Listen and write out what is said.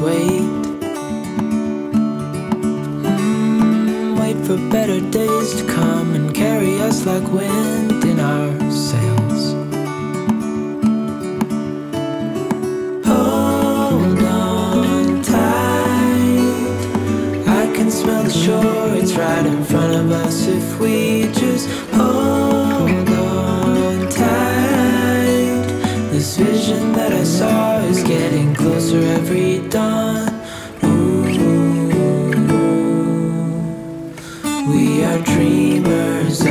wait. Mm, wait for better days to come and carry us like wind in our sails. Hold on tight. I can smell the shore, it's right in front of us if we just hold on tight. This vision that I saw is getting every. Ooh. We are dreamers